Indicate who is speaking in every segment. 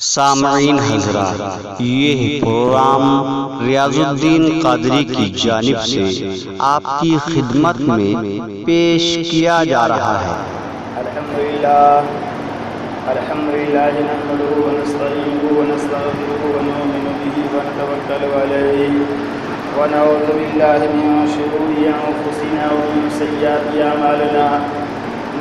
Speaker 1: सामईन हजरा। ये प्रोग्राम रियाजुद्दीन कादरी की जानिब से आपकी खिदमत में पेश किया जा रहा है।
Speaker 2: अल्हम्दुलिल्लाह अल्हम्दुलिल्लाह नहमदुहु व नस्तईनुहु व नस्तगफिरुहु व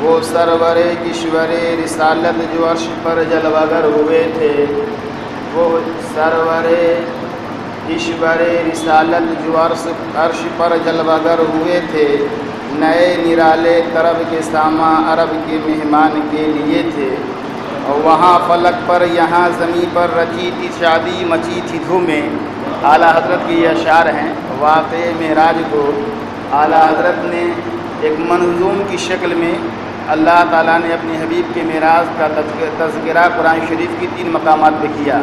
Speaker 2: वो सरवर किश्वर रिसालत जो अर्श पर जलवागर हुए थे। वो सरवर ईश्वर रिसालत जो अर्श अर्श पर जलवागर हुए थे। नए निराले तरब के सामा अरब के मेहमान के लिए थे। और वहाँ फलक पर यहाँ ज़मी पर रची थी शादी, मची थी धूमें। आला हज़रत के अशार हैं, वाक़ महराज को। आला हज़रत ने एक मंजूम की शक्ल में अल्लाह ताला ने अपने हबीब के मेराज का तस्करा कुरान शरीफ की तीन मकाम पर किया।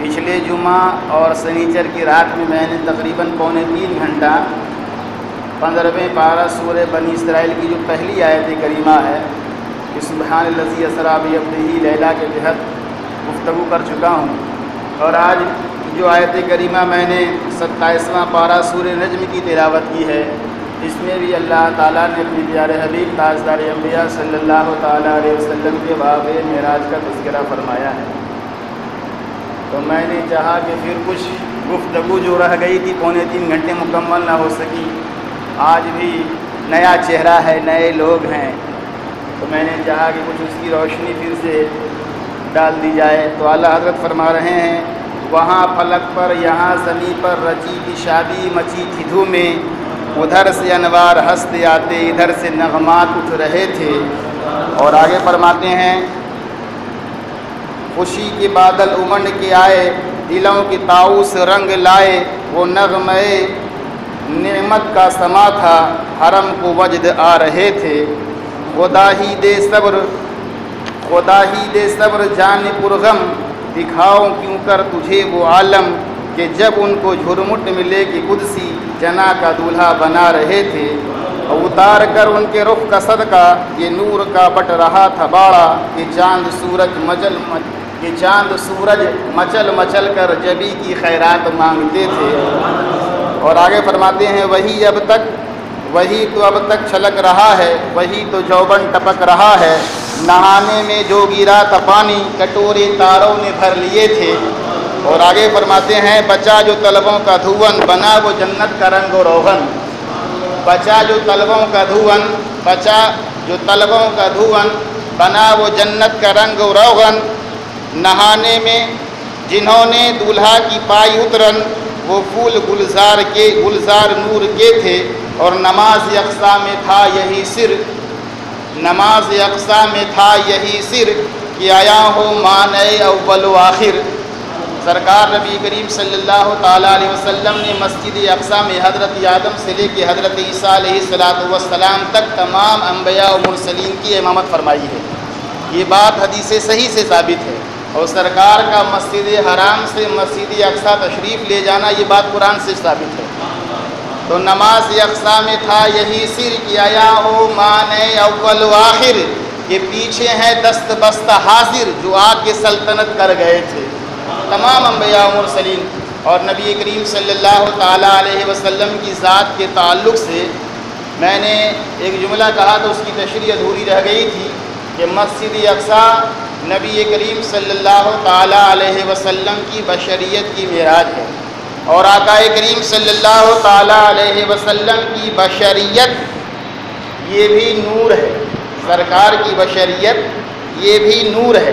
Speaker 2: पिछले जुमा और सनीचर की रात में मैंने तकरीबन पौने तीन घंटा पंद्रहवें पारा सूर बनी इसराइल की जो पहली आयत करीमा है, कि सुबहान लजी असराबी अब्दी लैला के तहत गुफ्तु कर चुका हूँ। और आज जो आयत करीमा मैंने सत्ताईसवां पारा सूर नजम की तिलावत की है इसमें भी अल्लाह ताला ने अपने प्यारे हबीब, ताजदार अम्बिया सल्लल्लाहु अलैहि वसल्लम के बाब महराज का तस्करा फरमाया है। तो मैंने चाहा कि फिर कुछ गुफ्तगु जो रह गई थी पौने तीन घंटे मुकम्मल ना हो सकी। आज भी नया चेहरा है, नए लोग हैं। तो मैंने चाहा कि कुछ उसकी रोशनी फिर से डाल दी जाए। तो अल्लाह हज़रत फरमा रहे हैं, वहाँ फलक पर, यहाँ ज़मी पर रची की शादी मची थी धूमें उधर से अनवार हँसते आते इधर से नगमात उठ रहे थे। और आगे फरमाते हैं, खुशी के बादल उमंड के आए, दिलों के ताउस रंग लाए, वो नगमय नेमत का समा था, हरम को वजद आ रहे थे। खुदा ही दे सब्र, खुदा ही दे सब्र जान पुरगम दिखाओ क्यों कर तुझे वो आलम, कि जब उनको झुरमुट मिले कि कुदसी जना का दूल्हा बना रहे थे उतार कर उनके रुख का सदका, ये नूर का बट रहा था बाड़ा कि चाँद सूरज मचल मच कि चाँद सूरज मचल मचल कर जबी की खैरात मांगते थे। और आगे फरमाते हैं, वही अब तक, वही तो अब तक छलक रहा है, वही तो जौबन टपक रहा है। नहाने में जो गिरा था पानी, कटोरे तारों ने भर लिए थे। और आगे फरमाते हैं, बचा जो तलबों का धुवन बना वो जन्नत का रंग और रोगन बचा जो तलबों का धुवन बचा जो तलबों का धुवन बना वो जन्नत का रंग और नहाने में जिन्होंने दूल्हा की पाई उतरन, वो फूल गुलजार के, गुलजार नूर के थे और नमाज़ यकसा में था यही सिर। नमाज़ यकसा में था यही सिर कि आया हो मान अव्वल आखिर। सरकार नबी करीम सल्लल्लाहु अलैहि वसल्लम ने मस्जिद अक्सा में हज़रत आदम से लेकर हज़रत ईसा सलाम तक तमाम अम्बिया मुरसलीन की इमामत फरमाई है। ये बात हदीस सही से साबित है। और सरकार का मस्जिद हराम से मस्जिद अक्सा तशरीफ़ ले जाना ये बात कुरान से साबित है। तो नमाज़ अक्सा में था, यही सिर कि आया हो मान अव्वल आखिर। के पीछे हैं दस्त बस्त हाजिर जो आके सल्तनत कर गए थे। तमाम अम्बिया मुरसलीन और नबी करीम सल्लल्लाहु अलैहि वसल्लम की ज़ात के ताल्लुक़ से मैंने एक जुमला कहा तो उसकी तशरी अधूरी रह गई थी कि मस्जिद अक्सा नबी करीम सल्लल्लाहु अलैहि वसल्लम की बशरियत की मेराज है। और आकाए करीम सल्लल्लाहु अलैहि वसल्लम की बशरियत, ये भी नूर है। सरकार की बशरियत, ये भी नूर है।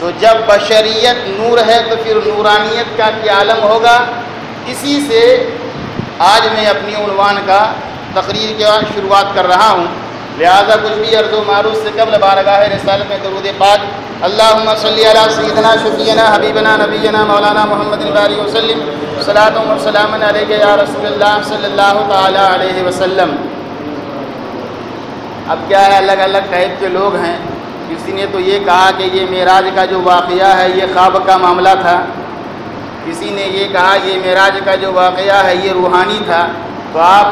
Speaker 2: तो जब बशरियत नूर है तो फिर नूरानियत का क्या आलम होगा? इसी से आज मैं अपनी उनवान का तकरीर की शुरुआत कर रहा हूँ। लिहाजा कुछ भी अर्ज़ मारूफ से कबल बारगाह रसाल में दरूद पाक अल्लाह सैदना शफीना हबीबना नबीना मौलाना मोहम्मद वसलम सलातम या अलैहि वसल्लम। अब क्या है अलग अलग टाइप के लोग हैं। किसी ने तो ये कहा कि ये मेराज का जो वाक़ है, ये ख्वाब का मामला था। किसी ने ये कहा, ये मेराज का जो वाक़ है, ये रूहानी था। तो आप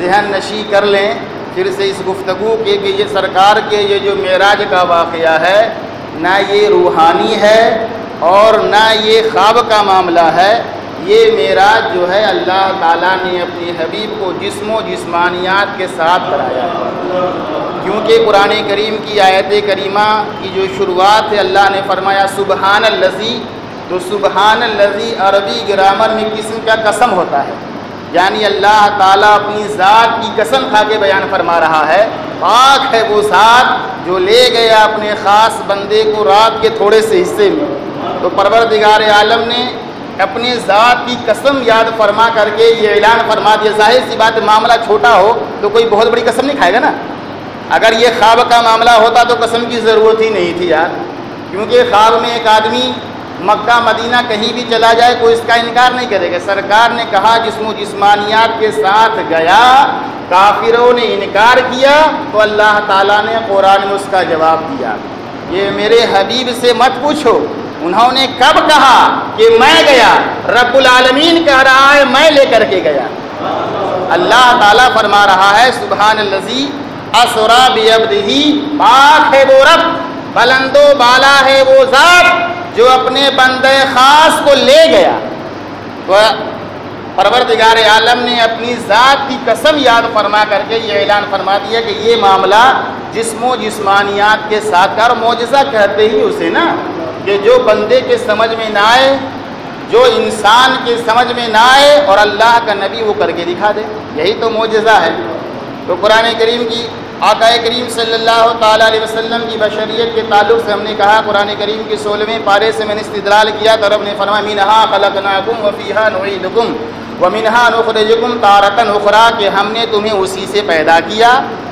Speaker 2: जहन नशी कर लें, फिर से इस गुफ्तु के, कि ये सरकार के, ये जो मेराज का वाक़ है, ना ये रूहानी है और ना ये ख्वाब का मामला है। ये मेराज जो है, अल्लाह ताला ने अपने हबीब को जिस्मो जिस्मानियात के साथ कराया है। क्योंकि कुरान करीम की आयत करीमा की जो शुरुआत है, अल्लाह ने फरमाया सुबहान लज़ी तो सुबहान लज़ी अरबी ग्रामर में किस्म का कसम होता है। यानी अल्लाह ताला अपनी ज़ात की कसम खा के बयान फरमा रहा है। पाक है वो ज़ात जो ले गया अपने ख़ास बंदे को रात के थोड़े से हिस्से में। तो परवरदिगार आलम ने अपने ज़ात की कसम याद फरमा करके ये ऐलान फरमा दिया। ज़ाहिर सी बात, मामला छोटा हो तो कोई बहुत बड़ी कसम नहीं खाएगा ना? अगर ये ख्वाब का मामला होता तो कसम की ज़रूरत ही नहीं थी यार। क्योंकि ख्वाब में एक आदमी मक्का, मदीना कहीं भी चला जाए, कोई इसका इनकार नहीं करेगा। सरकार ने कहा, जिसमो जिस्मानियात के साथ गया, काफिरों ने इनकार किया तो अल्लाह ताला ने कुरान में उसका जवाब दिया। ये मेरे हबीब से मत पूछो, उन्होंने कब कहा कि मैं गया? रब्बुल आलमीन कह रहा है, मैं लेकर के गया। अल्लाह ताला फरमा रहा है सुबहान लजी असरा बेअबदही पाक है वो रब, बलंदो बाला है वो ज़ात, जो अपने बंद ख़ास को ले गया। तो परवरदिगार आलम ने अपनी ज़ात की कसम याद फरमा करके ये ऐलान फरमा दिया कि ये मामला जिसमो जिस्मानियात के साथ का, और मोजा कहते ही उसे ना, कि जो बंदे के समझ में ना आए, जो इंसान के समझ में ना आए, और अल्लाह का नबी वो करके दिखा दे। यही तो मोजा है। तो कुरान करीम की आकाए करीम सल्लल्लाहु अलैहि वसल्लम की बशरियत के ताल्लुक से हमने कहा, कुरान करीम के सोलहवें पारे से मैंने इस्तदलाल किया तो रब ने फरमा मिनहा खलकनाकुम वफ़ीहा नुईदुकुम व मिनहा नुखरजुकुम तारतन उखरा, कि हमने तुम्हें उसी से पैदा किया,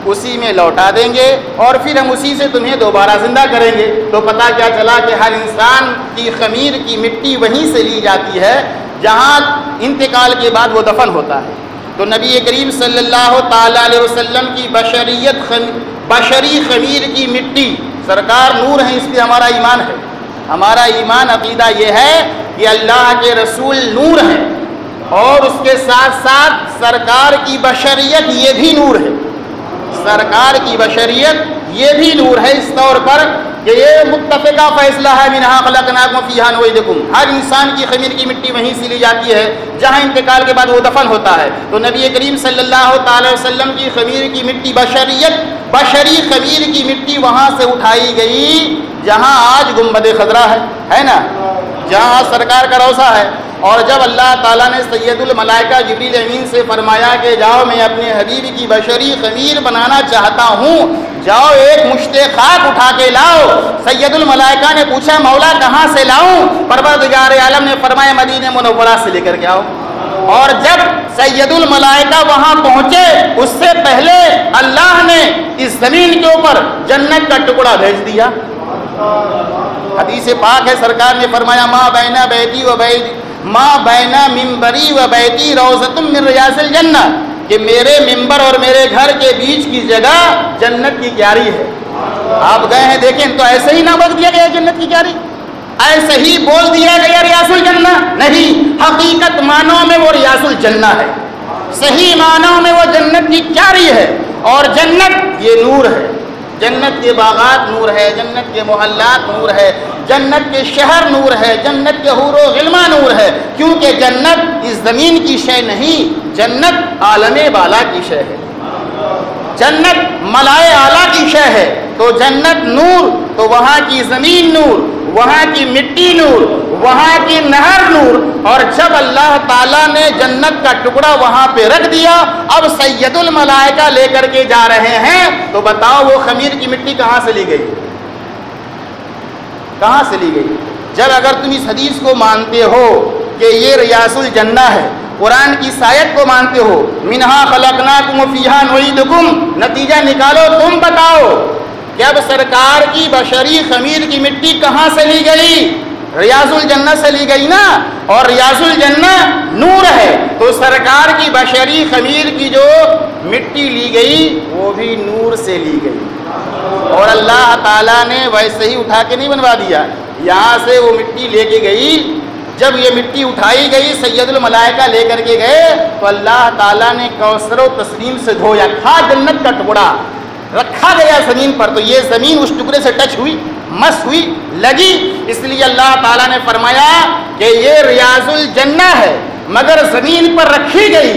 Speaker 2: उसी में लौटा देंगे और फिर हम उसी से तुम्हें दोबारा ज़िंदा करेंगे। तो पता क्या चला कि हर इंसान की खमीर की मिट्टी वहीं से ली जाती है, जहाँ इंतकाल के बाद वो दफन होता है। तो नबी करीम सल्लल्लाहु अलैहि वसल्लम की बशरीत बशरी खमीर की मिट्टी, सरकार नूर है, इसलिए हमारा ईमान है। हमारा ईमान, अकीदा यह है कि अल्लाह के रसूल नूर हैं और उसके साथ साथ सरकार की बशरीत ये भी नूर है। सरकार की बशरियत ये भी नूर है इस तौर पर कि ये मुतफ़ा फ़ैसला है, मिनहा खलकनाकुम वैदकुम हर इंसान की खमीर की मिट्टी वहीं से ली जाती है, जहाँ इंतकाल के बाद वो दफन होता है। तो नबी करीम सल्लल्लाहु अलैहि वसल्लम की खमीर की मिट्टी, बशरियत, बशरी खमीर की मिट्टी वहाँ से उठाई गई, जहाँ आज गुंबद खजरा है। है ना? जहाँ आज सरकार का रोसा है। और जब अल्लाह ताला ने सैदुल मलाइका जबरील अमीन से फरमाया कि जाओ, मैं अपने हबीब की बशरी खमीर बनाना चाहता हूँ जाओ, एक मुश्ते खाक उठा के लाओ। सैदुल मलाइका ने पूछा, मौला, कहाँ से लाऊं? परवरदिगार आलम ने फरमाया, मदीने मुनव्वरा से लेकर के आओ। और जब सैदुल मलाइका वहाँ पहुँचे, उससे पहले अल्लाह ने इस ज़मीन के ऊपर जन्नत का टुकड़ा भेज दिया। हदीस पाक है, सरकार ने फरमाया, माँ बैना बैती व बैती, माँ बैना मिम्बरी व बैती, रोजतुम मिन रियासिल जन्ना कि मेरे मेंबर और मेरे घर के बीच की जगह जन्नत की क्यारी है। आप गए हैं, देखें तो ऐसे ही ना बच दिया गया जन्नत की क्यारी। ऐसे ही बोल दिया गया रियासुल जन्ना। नहीं, हकीकत मानों में वो रियासुल जन्ना है। सही मानों में वो जन्नत की क्यारी है। और जन्नत ये नूर है। जन्नत के बागात नूर है, जन्नत के मोहल्लात नूर है, जन्नत के शहर नूर है, जन्नत के हूर गिलमा नूर है, क्योंकि जन्नत इस ज़मीन की शय नहीं, जन्नत आलम बाला की शय है। जन्नत मलाए आला की शय है तो जन्नत नूर तो वहाँ की ज़मीन नूर वहाँ की मिट्टी नूर, वहाँ की नहर नूर, और जब अल्लाह ताला ने जन्नत का टुकड़ा वहाँ पे रख दिया, अब सैयदुल मलाइका लेकर के जा रहे हैं तो बताओ वो खमीर की मिट्टी कहाँ से ली गई? कहाँ से ली गई? जब अगर तुम इस हदीस को मानते हो कि ये रियासुल जन्ना है, कुरान की सायत को मानते हो, मिनहा खलकना तुम फीहा नतीजा निकालो, तुम बताओ। अब सरकार की बशरी खमीर की मिट्टी कहाँ से ली गई? रियाजुल जन्ना से ली गई ना? और रियाजुल जन्ना नूर है तो सरकार की बशरी खमीर की जो मिट्टी ली गई, वो भी नूर से ली गई। और अल्लाह ताला ने वैसे ही उठा के नहीं बनवा दिया। यहाँ से वो मिट्टी लेके गई। जब ये मिट्टी उठाई गई, सैयदुल मलाइका लेकर के गए तो अल्लाह ताला ने कौसर तस्लीम से धोया खा जन्नत का टुकड़ा। रखा गया ज़मीन पर तो ये ज़मीन उस टुकड़े से टच हुई, मस हुई, लगी। इसलिए अल्लाह ताला ने फरमाया कि ये रियाजुल जन्ना है, मगर ज़मीन पर रखी गई।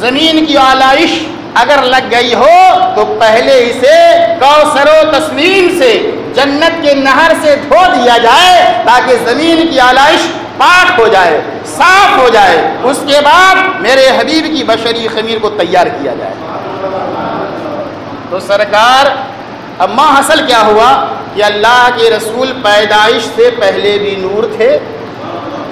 Speaker 2: ज़मीन की आलाइश अगर लग गई हो तो पहले इसे कौसरो तस्लीम से, जन्नत के नहर से धो दिया जाए, ताकि ज़मीन की आलाइश पाक हो जाए, साफ़ हो जाए। उसके बाद मेरे हबीब की बशरी खमीर को तैयार किया जाए। तो सरकार, अब माँ हसल क्या हुआ? कि अल्लाह के रसूल पैदाइश से पहले भी नूर थे।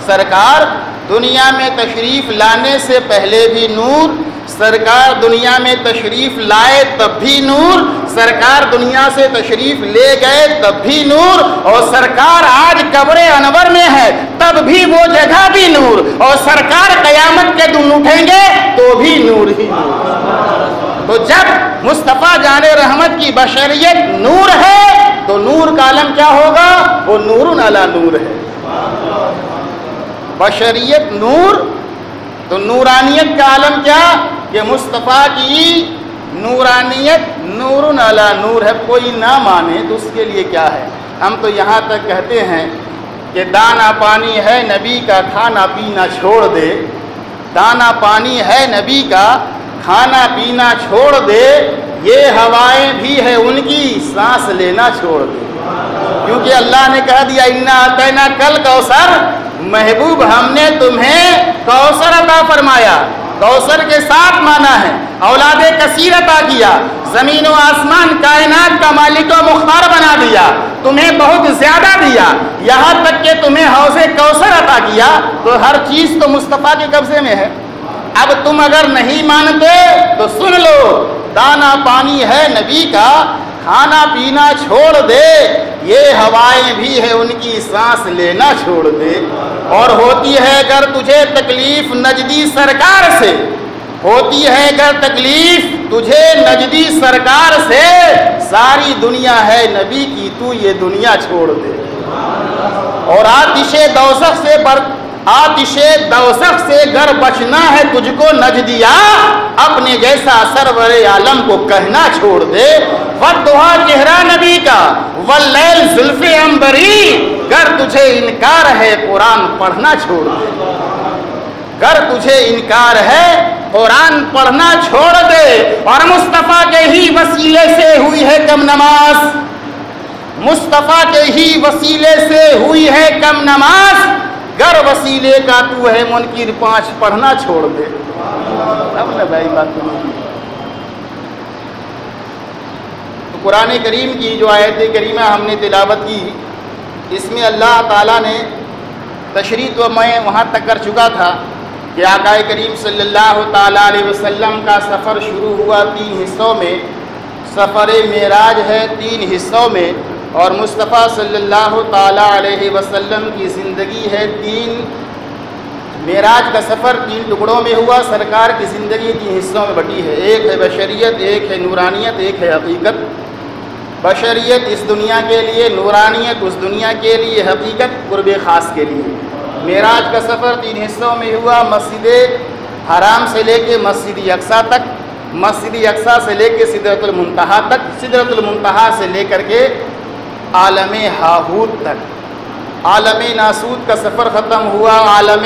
Speaker 2: सरकार दुनिया में तशरीफ़ लाने से पहले भी नूर। सरकार दुनिया में तशरीफ़ लाए तब भी नूर। सरकार दुनिया से तशरीफ़ ले गए तब भी नूर। और सरकार आज कब्र अनवर में है, तब भी वो जगह भी नूर। और सरकार कयामत के दिन उठेंगे तो भी नूर ही नूर। तो जब मुस्तफ़ा जान रहमत की बशरियत नूर है तो नूर का आलम क्या होगा? वो नूर अला नूर है। बशरियत नूर तो नूरानियत का आलम क्या? कि मुस्तफ़ा की नूरानियत नूर अला नूर है। कोई ना माने तो उसके लिए क्या है? हम तो यहाँ तक कहते हैं कि दाना पानी है नबी का, खाना पीना छोड़ दे। दाना पानी है नबी का खाना पीना छोड़ दे, ये हवाएँ भी है उनकी, सांस लेना छोड़ दे। क्योंकि अल्लाह ने कह दिया, इन्ना अतैना कल कौसर, महबूब हमने तुम्हें कौसर अता फरमाया। कौसर के साथ माना है, औलाद कसीर अता किया, ज़मीन व आसमान, कायनात का मालिक व मुख्तार बना दिया, तुम्हें बहुत ज़्यादा दिया। यहाँ तक कि तुम्हें हौसे कौसर अता किया तो हर चीज़ तो मुस्तफ़ा के कब्जे में है। अब तुम अगर नहीं मानते तो सुन लो, दाना पानी है नबी का, खाना पीना छोड़ दे, ये हवाएँ भी है उनकी, सांस लेना छोड़ दे। और होती है अगर तुझे तकलीफ़ नजदी सरकार से, होती है अगर तकलीफ़ तुझे नजदी सरकार से, सारी दुनिया है नबी की, तू ये दुनिया छोड़ दे। और आतिशे दौसक से बर आतिशे दौसक से घर बचना है तुझको नज दिया, अपने जैसा सरवर आलम को कहना छोड़ दे। वदुहा चेहरा नबी का वल्लैल जुल्फे अंबरी कर तुझे इनकार है, कुरान पढ़ना छोड़ दे। कर तुझे इनकार है, कुरान पढ़ना छोड़ दे। और मुस्तफ़ा के ही वसीले से हुई है कम नमाज़। मुस्तफ़ा के ही वसीले से हुई है कम नमाज़। गर वसीले का तू है मुनकिर पाँच पढ़ना छोड़ दे। अब न भाई बात तो कुरान करीम की जो आयत करीमा हमने तिलावत की, इसमें अल्लाह ताला ने तशरी तो मैं वहाँ तक कर चुका था कि आकाए करीम सल्लल्लाहु अलैहि वसल्लम का सफ़र शुरू हुआ तीन हिस्सों में। सफ़र मेराज है तीन हिस्सों में। और मुस्तफ़ा सल्लल्लाहु अलैहि वसल्लम की ज़िंदगी है तीन मेराज का सफ़र तीन टुकड़ों में हुआ। सरकार की ज़िंदगी तीन हिस्सों में बटी है। एक है बशरियत, एक है नूरानियत, एक है हकीकत। बशरियत इस दुनिया के लिए, नूरानियत उस दुनिया के लिए, हकीकत कुर्ब ख़ास के लिए। मेराज का सफ़र तीन हिस्सों में हुआ। मस्जिद हराम से लेके मस्जिद अक्सा तक, मस्जिद अक्सा से लेके सिदरतुलमनतहा तक सिदरतुलमनतहा से लेकर के आलम हाहूत तक। आलम नासूद का सफ़र ख़त्म हुआ, आलम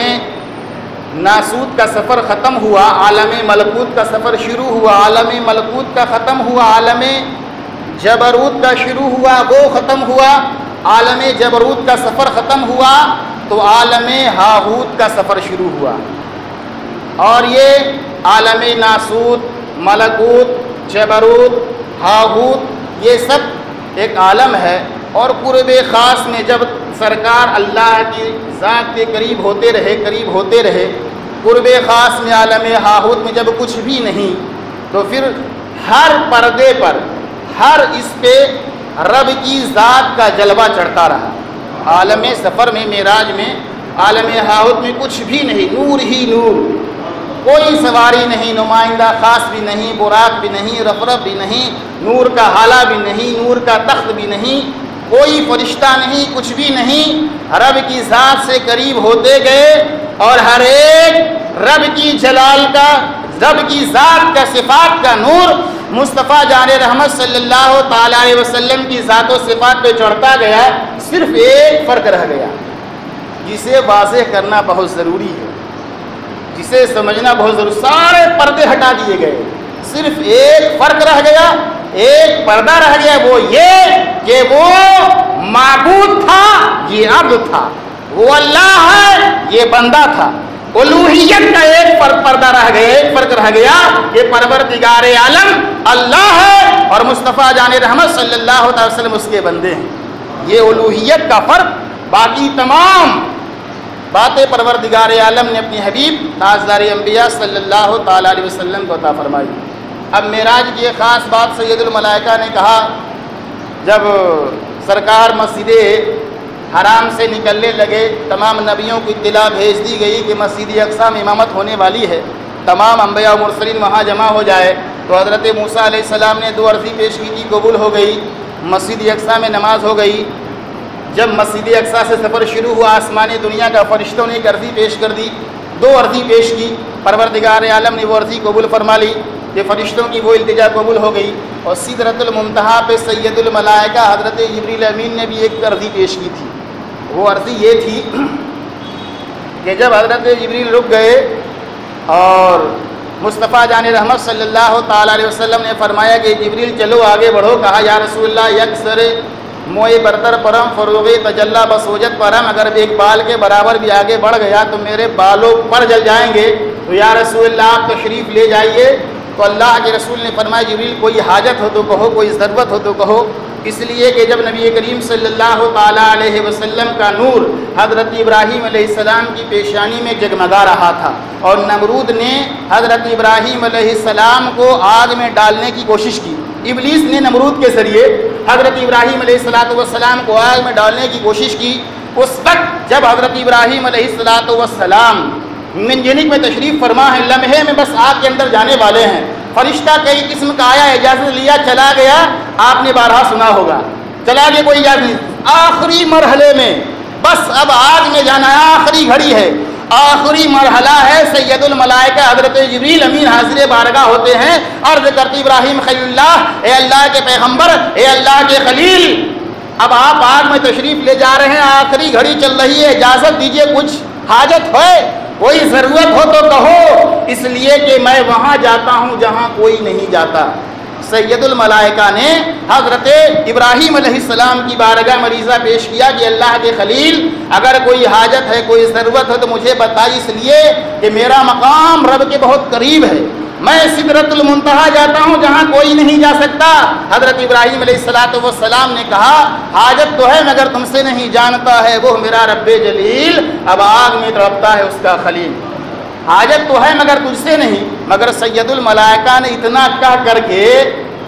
Speaker 2: नासूद का सफ़र ख़त्म हुआ, आलम मलकूत का सफ़र शुरू हुआ, आलम मलकूत का ख़त्म हुआ, आलम जबरूत का शुरू हुआ, वो ख़त्म हुआ, आलम जबरूत का सफ़र ख़त्म हुआ तो आलम हाहूत का सफ़र शुरू हुआ। और ये आलम नासूत, मलकूत, जबरूत, हाहूत, ये सब एक आलम है। और कुर्ब ख़ास में जब सरकार अल्लाह की ज़ात के करीब होते रहे, करीब होते रहे, कुर्ब ख़ास में, आलम हाहूत में जब कुछ भी नहीं तो फिर हर पर्दे पर, हर इस पे रब की ज़ात का जलवा चढ़ता रहा। आलम सफ़र में, मेराज में, आलम हाउत में कुछ भी नहीं, नूर ही नूर। कोई सवारी नहीं, नुमाइंदा ख़ास भी नहीं, बुराक भी नहीं, रफरफ भी नहीं, नूर का हाला भी नहीं, नूर का तख्त भी नहीं कोई फरिश्ता नहीं, कुछ भी नहीं। रब की ज़ात से करीब होते गए और हर एक रब की जलाल का, रब की ज़ात का सिफात का नूर मुस्तफ़ा जान रहमत सल्लल्लाहु अलैहि वसल्लम की ज़ात सिफात पे चढ़ता गया, सिर्फ़ एक फ़र्क रह गया। जिसे वाजह करना बहुत ज़रूरी है। जिसे समझना बहुत ज़रूरी। सारे पर्दे हटा दिए गए। सिर्फ़ एक फ़र्क रह गया एक पर्दा रह गया वो ये कि वो माबूद था ये अब्द था। वो अल्लाह है ये बंदा था। उलूहियत का एक पर, पर्दा रह गया एक फ़र्क रह गया ये परवरदिगार आलम अल्लाह है और मुस्तफ़ा जान रहमत सल्लल्लाहु अलैहि वसल्लम उसके बंदे हैं। ये उलूहियत का फ़र्क बाकी तमाम बातें परवर दिगार आलम ने अपनी हबीब ताजदार अम्बिया सल्लल्लाहु अलैहि वसल्लम को अता फरमाई। अब मेराज की एक ख़ास बात सैदुलमलाइका ने कहा, जब सरकार मस्जिद हराम से निकलने लगे, तमाम नबियों को इतला भेज दी गई कि मस्जिद अक्सा में इमामत होने वाली है, तमाम अम्बिया मुरसलिन वहाँ जमा हो जाए तो हज़रत मूसा सलाम ने दो अर्ज़ी पेश की थी, कबूल हो गई, मस्जिद अक्सा में नमाज़ हो गई। जब मस्जिद अक्सा से सफ़र शुरू हुआ, आसमानी दुनिया का फरिश्तों ने एक अर्ज़ी पेश कर दी, दो अर्ज़ी पेश की परवरदिगार आलम ने वो अर्ज़ी कबूल फरमा ली। कि फ़रिश्तों की वो इल्तिजा कबूल हो गई। और सिदरतुलमतहा पे सैदुलमलाइका हज़रत जबरील अमीन ने भी एक अर्ज़ी पेश की थी। वो अर्ज़ी ये थी कि जब हज़रत जबरील रुक गए और मुस्तफ़ा जान रहमत सल्लल्लाहु अलैहि वसल्लम ने फरमाया कि जबरील चलो, आगे बढ़ो। कहा, या रसूलल्लाह, यकसर मोए बरतर परम फ़रोग तजल्ला बसोजत परम। अगर एक बाल के बराबर भी आगे बढ़ गया तो मेरे बालों पर जल जाएँगे। तो या रसूल आप तशरीफ़ ले जाइए। तो अल्लाह के रसूल ने फरमाया, जबरील, कोई हाजत हो तो कहो, कोई ज़रूरत हो तो कहो। इसलिए कि जब नबी करीम सल्लल्लाहु अलैहि वसल्लम का नूर हज़रत इब्राहीम सलाम की पेशानी में जगमगा रहा था और नमरूद ने हज़रत इब्राहीम सलाम को आग में डालने की कोशिश की, इबलीस ने नमरूद के ज़रिए हज़रत इब्राहीम सलाम को आग में डालने की कोशिश की। उस वक्त जब हज़रत इब्राहीम सलाम मंजनिक में तशरीफ़ फरमा है, लम्हे में बस आग के अंदर जाने वाले हैं। फरिश्ता कई किस्म का आया इजाज़त लिया, चला गया, आपने बारहा सुना होगा। चला गया कोई इजाज़त आखिरी मरहले में, बस अब आग में जाना है, आखिरी घड़ी है। आखिरी मरहला है सैदुल मलाइका हज़रत जबरील अमीन हाजिर बारगाह होते हैं। अर्ज़ करती इब्राहिम खलील्लाह ए अल्लाह के पैगंबर ए अल्लाह के खलील, अब आप आग में तशरीफ़ ले जा रहे हैं, आखिरी घड़ी चल रही है, इजाज़त दीजिए, कुछ हाजत है। कोई ज़रूरत हो तो कहो। इसलिए कि मैं वहाँ जाता हूँ जहाँ कोई नहीं जाता। सैदुलमलाइका ने हज़रत इब्राहीम सलाम की बारगाह मरीज़ा पेश किया कि अल्लाह के खलील, अगर कोई हाजत है, कोई ज़रूरत है तो मुझे बताइए। इसलिए कि मेरा मकाम रब के बहुत करीब है। मैं सिदरतुलमतहा जाता हूँ, जहाँ कोई नहीं जा सकता। हज़रत इब्राहिम सलाम ने कहा, हाजत तो है, मगर तुमसे नहीं जानता है वो मेरा रब जलील, अब आग में तड़पता है उसका खलील। हाजत तो है, मगर तुझसे नहीं, मगर सैदुलमलाइका ने इतना कह करके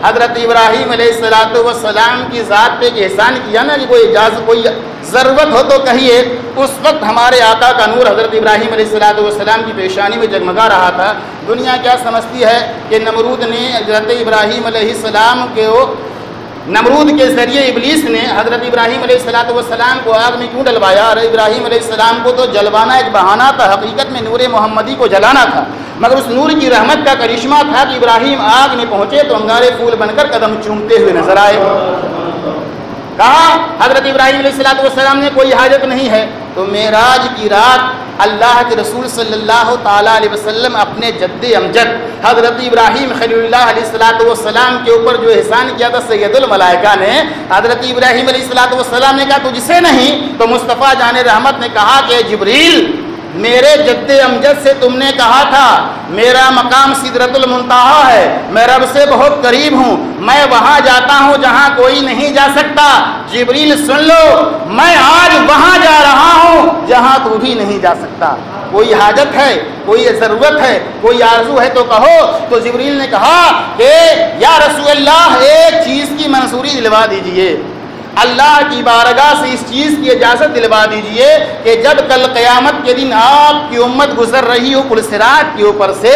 Speaker 2: हज़रत इब्राहीम सलाम की ज़ात पे एहसान किया ना कि कोई इजाज़त कोई ज़रूरत हो तो कहिए। उस वक्त हमारे आका का नूर हज़रत इब्राहीम सलाम की पेशानी में जगमगा रहा था। दुनिया क्या समझती है कि नमरूद ने हज़रत इब्राहीम सलाम के नमरूद के ज़रिए इबलीस ने हज़रत इब्राहीम सलाम को आग में क्यों डलवाया? और इब्राहिम सलाम को तो जलवाना एक बहाना था। हकीकत में नूर मोहम्मदी को जलाना था। मगर उस नूर की रहमत का करिश्मा था कि इब्राहिम आग में पहुँचे तो अंगारे फूल बनकर कदम चूमते हुए नज़र आए। कहा, हज़रत इब्राहिम सलाम ने कोई हाजत नहीं है तो मेराज की रात अल्लाह के रसूल सल्लल्लाहु अलैहि वसल्लम अपने जद्द अमजद, हज़रत इब्राहीम खलीलुल्लाह के ऊपर जो एहसान किया था सैदुल मलाइका ने, हज़रत इब्राहीम सलाम ने कहा, तुझसे नहीं। तो मुस्तफ़ा जान रहमत ने कहा कि जबरील मेरे जद्द अमजद से तुमने कहा था, मेरा मकाम सिदरतुल मुंतहा है, मैं रब से बहुत करीब हूँ, मैं वहाँ जाता हूँ जहाँ कोई नहीं जा सकता। जिबरील, सुन लो, मैं आज वहाँ जा रहा हूँ जहाँ तू भी नहीं जा सकता। कोई हाजत है, कोई ज़रूरत है, कोई आरज़ू है तो कहो। तो जिबरील ने कहा कि, या रसूल एक चीज़ की मंसूरी दिलवा दीजिए। अल्लाह की बारगाह से इस चीज़ की इजाज़त दिलवा दीजिए कि जब कल क़यामत के दिन आपकी उम्मत गुजर रही हो पुलसरात के ऊपर से,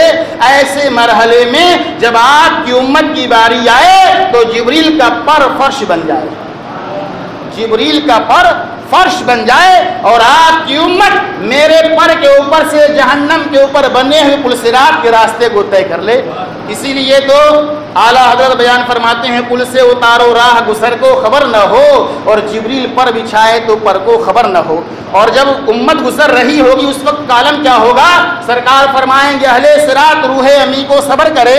Speaker 2: ऐसे मरहले में जब आपकी उम्मत की बारी आए तो जबरील का पर फर्श बन जाए। जबरील का पर फर्श बन जाए और आपकी उम्मत मेरे पर के ऊपर से जहन्नम के ऊपर बने हुए पुलसरात के रास्ते को तय कर ले। इसीलिए तो आला हज़रत बयान फरमाते हैं पुल से उतारो राह गुसर को खबर न हो और जिबरील पर बिछाए तो पर को खबर न हो। और जब उम्मत गुजर रही होगी, उस वक्त कालम क्या होगा? सरकार फरमाएँगे, अहले सिरात रूहे अमी को सबर करे,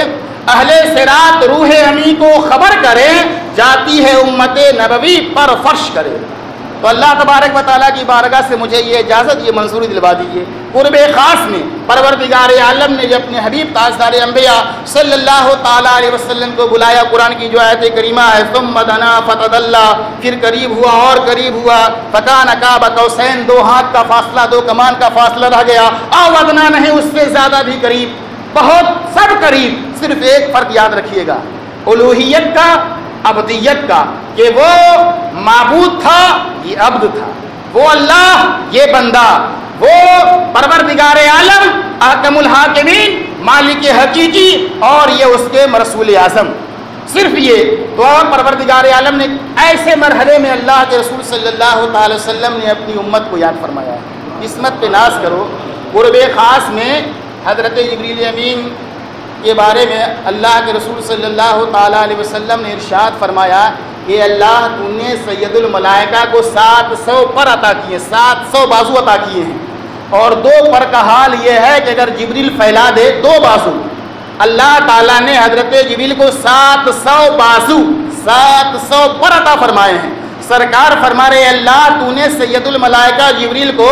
Speaker 2: अहले सिरात रूहे अमी को खबर करे, जाती है उम्मत नबवी पर फर्श करे। तो अल्लाह तबारक वाली की बारगाह से मुझे ये इजाज़त, ये मंसूरी दिलवा दीजिए। कुर्ब ख़ास में परवरदिगार आलम ने जब अपने हबीब ताजदार अम्बिया सल्लल्लाहु अलैहि वसल्लम को बुलाया, कुरान की जो आयत करीमा है तुम मदना फ़तदल्ला, फिर करीब हुआ, और करीब हुआ फ़का नकाब कौसैन, दो हाथ का फासला, दो कमान का फासला रह गया। अवदना नहीं, उससे ज़्यादा भी करीब, बहुत सब करीब, सिर्फ़ एक फ़र्क याद रखिएगा। उलूहियत का अबदियत का, कि वो मबूद था, ये अब्द था। वो अल्लाह, ये बंदा। वो परवर दिगार आलम, अहकमुल हाकिमीन, मालिक हकीकी, और ये उसके रसूल आज़म। सिर्फ़ ये तो और परवरदिगार आलम ने ऐसे मरहले में अल्लाह के रसूल सल्लल्लाहु अलैहि वसल्लम ने अपनी उम्मत को याद फरमाया। किस्मत पे नाज करो कुर्ब ख़ास में हज़रत जबरील अमीन के बारे में अल्लाह के रसूल सल्लल्लाहु अलैहि वसल्लम ने इरशाद फरमाया कि अल्लाह, तूने सैदुल मलाइका को सात सौ पर अता किए, सात सौ बाजू अता किए हैं। और दो पर का हाल ये है कि अगर जिब्रील फैला दे, दो बाजू। अल्लाह ताला ने हज़रत जबील को सात सौ बाजू, सात सौ पर अता फरमाए हैं। सरकार फरमा रहे अल्लाह, तूने सैयदुल मलाइका जिब्रील को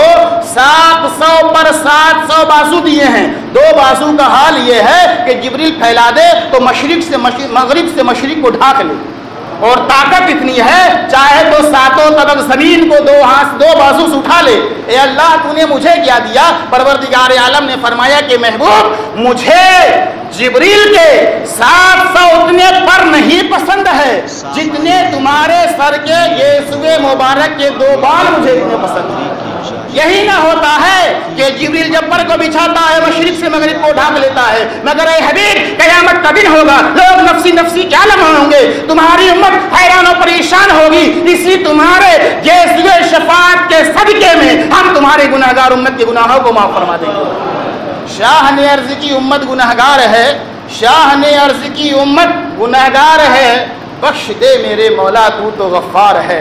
Speaker 2: सात सौ पर सात सौ बाजू दिए हैं। दो बाजू का हाल यह है कि जिब्रील फैला दे तो मशरक से मगरब से मशरक को ढाक ले। और ताकत इतनी है, चाहे तो सातों तरफ़ ज़मीन को दो हाथ, दो बाजू से उठा ले। अल्लाह, तूने मुझे क्या दिया? परवरदिगार आलम ने फरमाया कि महबूब, मुझे जिब्रील के सात सौ उतने पर नहीं पसंद है। जितने तुम्हारे सर के ये सुबह मुबारक के दो बाल मुझे इतने पसंद है। यही ना होता है कि जिब्रील जब पर को बिछाता है, मशरक से मगरिब को ढाक लेता है। मगर ए हबीब, कयामत का दिन होगा, लोग नफसी नफसी क्या लम्हा होंगे, तुम्हारी उम्मत हैरान और परेशान होगी। इसी तुम्हारे जैसे शफात के सदके में हम तुम्हारे गुनाहगार उम्मत के गुनाहों को माफ़ फरमा देंगे। शाह ने अर्ज़ की उम्मत गुनाहगार है शाह ने अर्ज़ की उम्मत गुनाहगार है। बख्श दे मेरे मौला, तू तो गफ्फार है।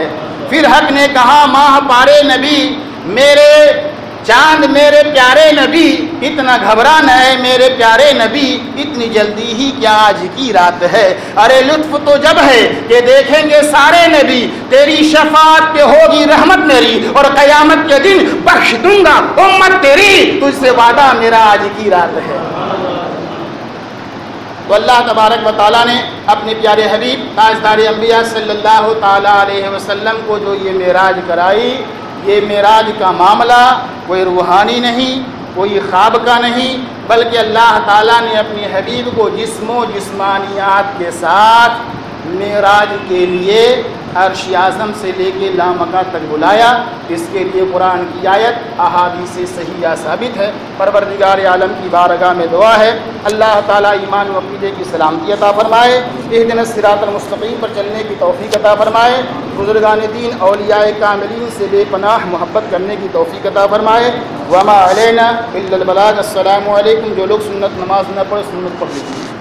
Speaker 2: फिर हक ने कहा, माह पारे नबी मेरे चाँद, मेरे प्यारे नबी, इतना घबरा न है, मेरे प्यारे नबी, इतनी जल्दी ही क्या आज की रात है? अरे लुत्फ तो जब है कि देखेंगे सारे नबी, तेरी शफात पे होगी रहमत मेरी और कयामत के दिन बख्श दूँगा, उम्मत तेरी। तुझसे वादा मेरा आज की रात है। तो अल्लाह तबारक व ताली ने अपने प्यारे हबीब ताजदार अम्बिया सल्लल्लाहु अलैहि वसल्लम को जो ये मेराज कराई ये मेराज का मामला कोई रूहानी नहीं, कोई ख्वाब का नहीं, बल्कि अल्लाह ताला ने अपनी हबीब को जिसमो जिस्मानियात के साथ मेराज के लिए अर्श आज़म से लेके लामका तक बुलाया। इसके लिए कुरान की आयत अहादी से सही साबित है। परवरदिगार आलम की बारगाह में दुआ है। अल्लाह ताला ईमान वकीदे की सलामती अता फरमाए। एक दिन सिरातमस्तकीम पर चलने की तोफ़ी अता फरमाए। बुजुर्गान दीन अलिया कामिलीन से बेपनाह मोहब्बत करने की तोफ़ी अता फरमाए। वमा अलैना जो लोग सुन्नत नमाज़ न पढ़े, सुन्नत पढ़ लीजिए